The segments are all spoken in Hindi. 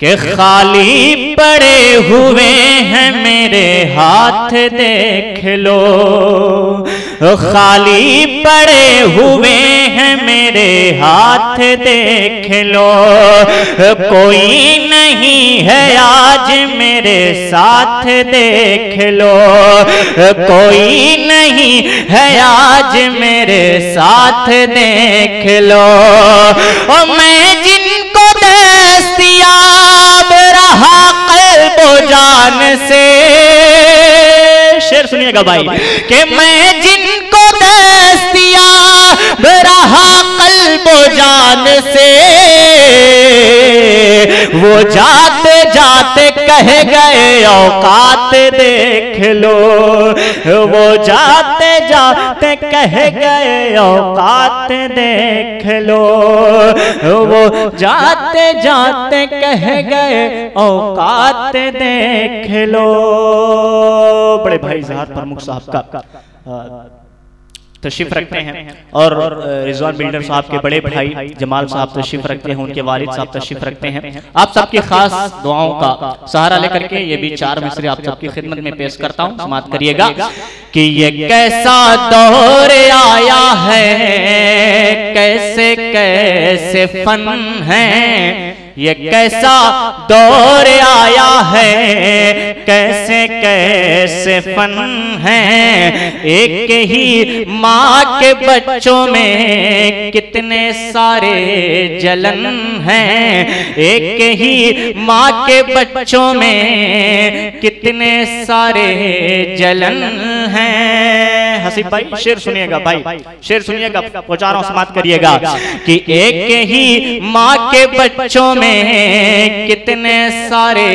के खाली पड़े हुए हैं मेरे हाथ देख लो। खाली पड़े हुए हैं मेरे हाथ देख लो। कोई नहीं है आज मेरे साथ देख लो। कोई नहीं है आज मेरे साथ देख लो। मैं जिनको दस्तियाब रहा कल्बो जान से। शेर सुनिएगा भाई, कि मैं जिनको दस्तिया रहा कल्बो जान से, वो जाते जाते कह गए, औकात देख लो। वो जाते जाते कह गए, औकात देख लो। वो जाते जाते कह गए, औकात देख लो। बड़े भाई जहार प्रमुख साहब का तशरीफ़ रखते हैं। और रिजवान बिल्डर साहब के बड़े भाई जमाल साहब तशरीफ़ रखते हैं उनके वालिद साहब तशरीफ़ रखते हैं। आप सबकी खास दुआओं का सहारा लेकर के ये भी चार मिसरे आप सबकी खिदमत में पेश करता हूँ। समाप्त करिएगा कि ये कैसा दौर आया है कैसे कैसे फन है ये कैसा दौर आया है? कैसे कैसे फन है? एक ही माँ के बच्चों में कितने सारे जलन हैं? एक ही माँ के बच्चों में कितने सारे जलन हैं? हसीब भाई शेर सुनिएगा भाई। शेर सुनिएगा पहुँचा रहा हूँ समाप्त करिएगा कि एक ही माँ के बच्चों में कितने सारे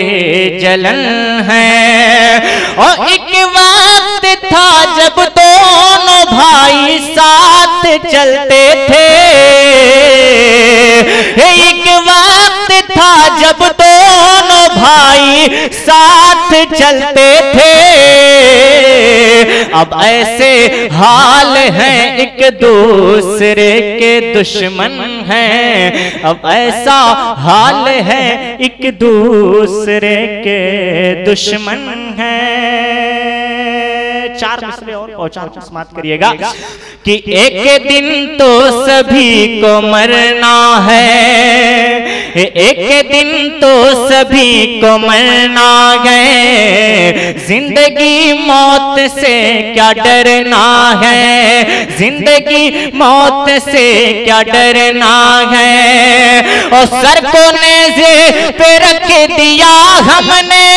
जलन हैं। और एक वक्त था जब दोनों भाई साथ चलते थे। एक वक्त था जब दोनों भाई साथ चलते थे। अब ऐसे हाल हैं एक दूसरे के दुश्मन हैं। अब ऐसा हाल है एक दूसरे के दुश्मन हैं। चार मिसरे और पहुँचा समाप्त करिएगा। कि एक दिन तो सभी को मरना है। एक दिन तो सभी को मरना गए ज़िंदगी मौत से क्या डरना है? ज़िंदगी मौत से क्या डरना है? और सर को नेजे पे रख दिया हमने।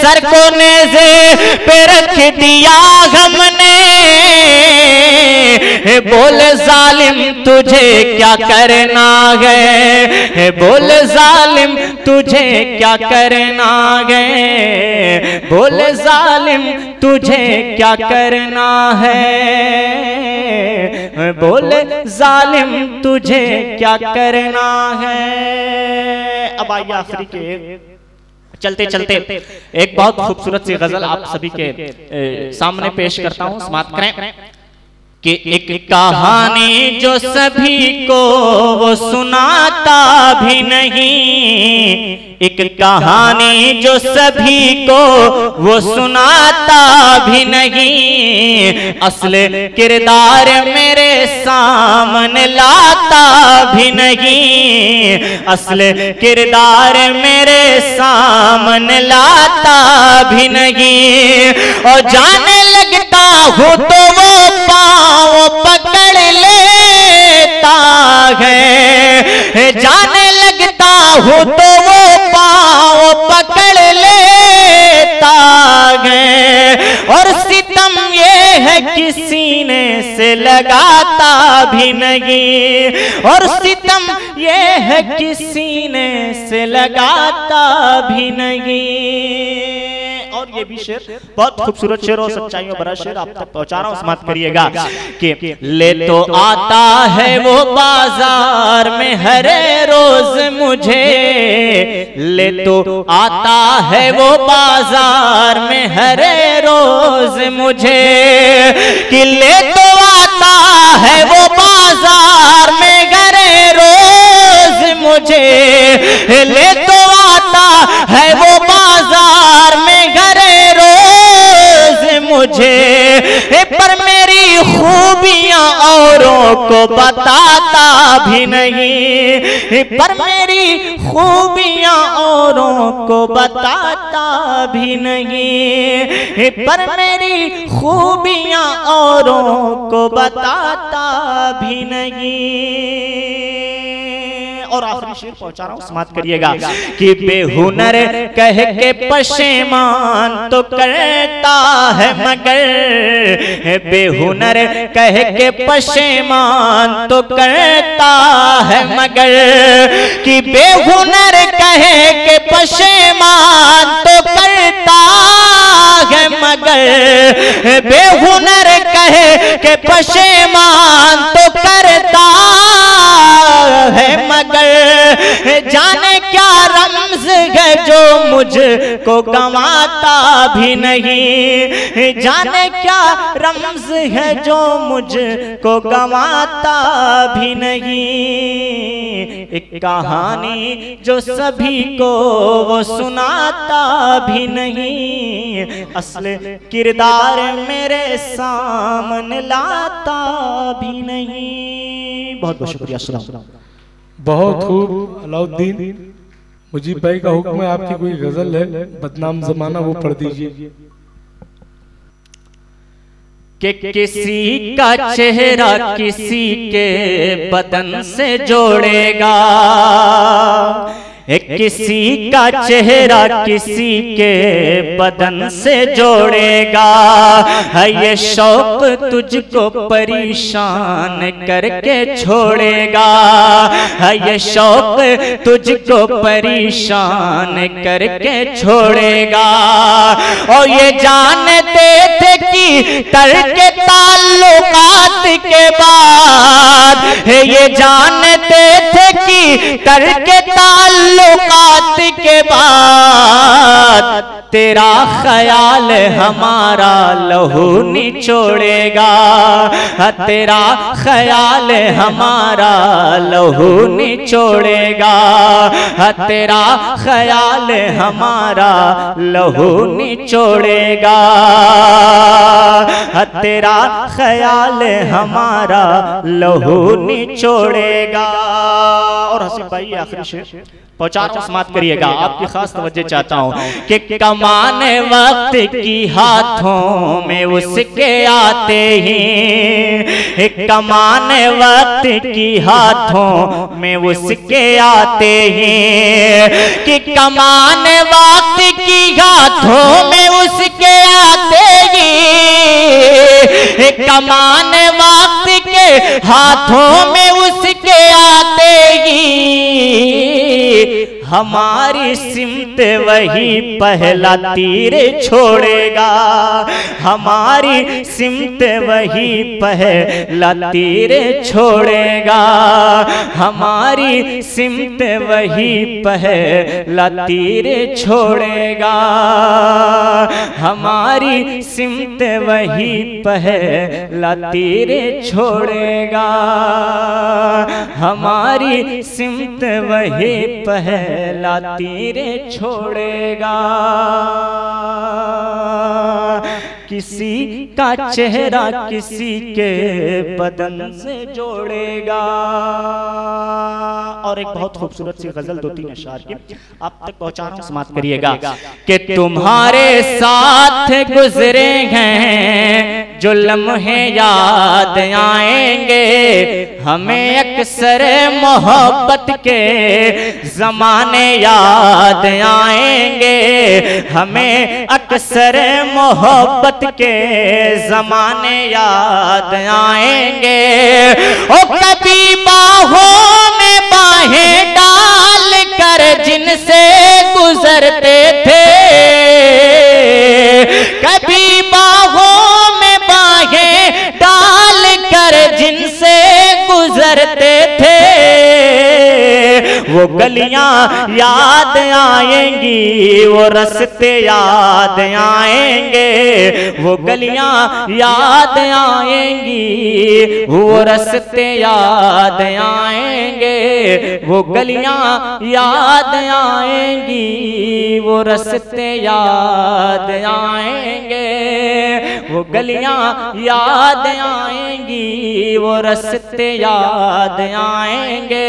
सर को नेजे पे रख दिया हमने। बोल जालिम, तुझे क्या करना है बोल जालिम, तुझे क्या करना है? बोल जालिम, तुझे क्या करना है? बोल जालिम, तुझे क्या करना है? अब आइए आखिरी के। चलते चलते एक बहुत खूबसूरत सी गज़ल आप सभी के सामने पेश करता हूँ। समाप्त करें। कि एक कहानी जो सभी को वो सुनाता भी नहीं। एक कहानी जो सभी को वो सुनाता भी नहीं। असल किरदार मेरे सामने लाता भी नहीं। असल किरदार मेरे सामने लाता भी नहीं। और जाने लगता हूँ तो वो पाँव पकड़ लेता है। जाने लगता हूँ तो वो पाँव पकड़ लेता है। और सितम ये है कि सीने से लगाता भी नहीं। और सितम ये है किसी ने से लगाता भी नहीं। और ये भी शेर बहुत खूबसूरत शेर और सच्चाइयों भरा शेर आप तक पहुँचा रहा हूँ समाप्त करिएगा कि ले तो आता है वो बाज़ार में हर रोज मुझे। ले तो आता है वो बाज़ार में हरे रोज मुझे। कि ले तो आता है वो बाज़ार में घर रोज मुझे। ले मुझे। पर मेरी खूबियाँ औरों को बताता भी नहीं। पर मेरी खूबियाँ औरों को बताता भी नहीं। पर मेरी खूबियाँ औरों को बताता भी नहीं। और आखिरी शेर पहुँचा रहा हूँ समाप्त करिएगा। कि बेहुनर कह के पशेमान तो करता है मगर। बेहुनर कह के पशेमान तो करता है मगर। कि बेहुनर कह के पशेमान तो करता है मगर। बेहुनर कहे के पशेमान तो मुझ को गंवाता भी नहीं। जाने क्या रमज है जो मुझ को गंवाता भी नहीं। एक कहानी जो सभी को वो सुनाता भी नहीं। असल किरदार मेरे सामने लाता भी नहीं। बहुत बहुत शुक्रिया बहुत खूब, अलाउद्दीन। मुजीब भाई का हुक्म है आपकी कोई गज़ल है बदनाम जमाना वो पढ़ दीजिए। कि किसी का चेहरा किसी के बदन से जोड़ेगा। किसी का चेहरा किसी के बदन से जोड़ेगा। है ये शौक तुझको परेशान करके छोड़ेगा। है ये शौक तुझको परेशान करके छोड़ेगा। और ये जानते थे कि करके ताल्लुकात के बाद है ये जानते थे कि करके ताल्लुकात के बाद तेरा ख्याल हमारा लहू निचोड़ेगा। तेरा ख्याल हमारा लहू निचोड़ेगा। तेरा ख्याल हमारा लहू निचोड़ेगा। तेरा ख्याल हमारा लहू निचोड़ेगा। और हसी भाई आखिरी पहुँचा समाप्त करिएगा। आपकी खास तवज्जो चाहता हूँ कि कमाने वक्त की हाथों में उसके आते ही। कमाने वक्त की हाथों में उसके आते ही। कि कमाने वक्त की हाथों में उसके आते ही। कमाने वक्त के हाथों में उसके आते हमारी सिमत वही पहला तीर छोड़ेगा। हमारी सिमत वही पहला तीर छोड़ेगा। हमारी सिमत वही पहला तीर छोड़ेगा। हमारी सिमत वही पहला तीर छोड़ेगा। हमारी सिमत वही पहला तीर छोड़ेगा। किसी का चेहरा किसी के बदन से जोड़ेगा। और एक बहुत खूबसूरत सी गज़ल दो तीन अशार की। आप तक पहुँचा रहा समाप्त करिएगा कि तुम्हारे साथ गुजरे हैं। जो लम्हे याद आएँगे। हमें अक्सर मोहब्बत के जमाने याद आएँगे। हमें अक्सर मोहब्बत के जमाने याद आएँगे। ओ कभी बाहों में बाहें डाल कर जिनसे गुजरते थे। कभी गुजरते थे। वो गलियाँ याद आएँगी, वो रस्ते याद आएँगे। वो गलियाँ याद आएँगी, वो रस्ते याद आएँगे। वो गलियाँ याद आएँगी, वो रस्ते याद आएँगे। वो गलियाँ याद आएँगी, वो रस्ते याद आएँगे।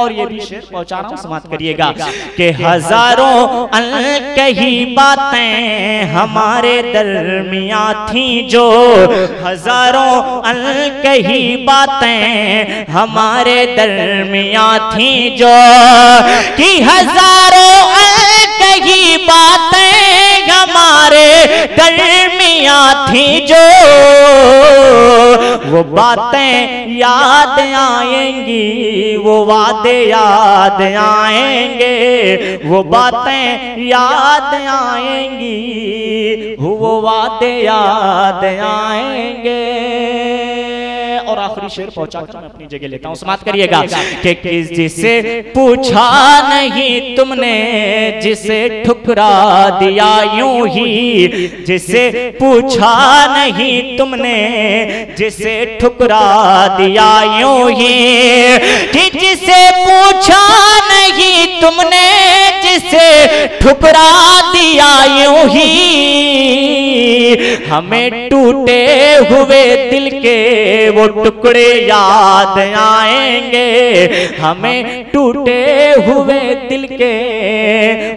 और ये भी शेर पहुँचा रहा समाप्त करिएगा कि हज़ारों कही बातें हमारे दरमिया थी जो हज़ारों कही बातें हमारे दरमिया थी जो कि हज़ारों कही बातें हमारे दरमिया थी जो। वो बातें याद आएँगी, वो वादे याद आएँगे। वो बातें याद आएँगी, वो वादे याद आएँगे। आखिरी शेर पहुँचा कर मैं अपनी जगह लेता हूँ। समाप्त करिएगा कि किस जिसे पूछा नहीं तुमने जिसे ठुकरा दिया यूँ ही जिसे पूछा नहीं तुमने जिसे ठुकरा दिया यूँ ही कि जिसे पूछा नहीं तुमने जिसे ठुकरा दिया यूँ ही हमें टूटे हुए दिल के वो टुकड़े याद आएँगे। हमें टूटे हुए दिल के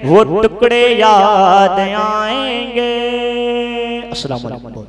वो टुकड़े याद आएँगे। वालेकुम